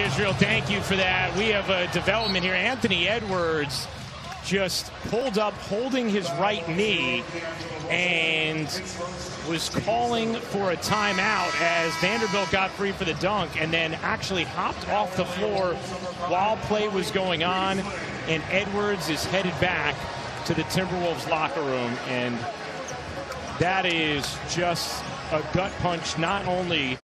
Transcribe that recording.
Israel, thank you for that. We have a development here. Anthony Edwards just pulled up holding his right knee and was calling for a timeout as Vanderbilt got free for the dunk and then actually hopped off the floor while play was going on. And Edwards is headed back to the Timberwolves locker room. And that is just a gut punch, not only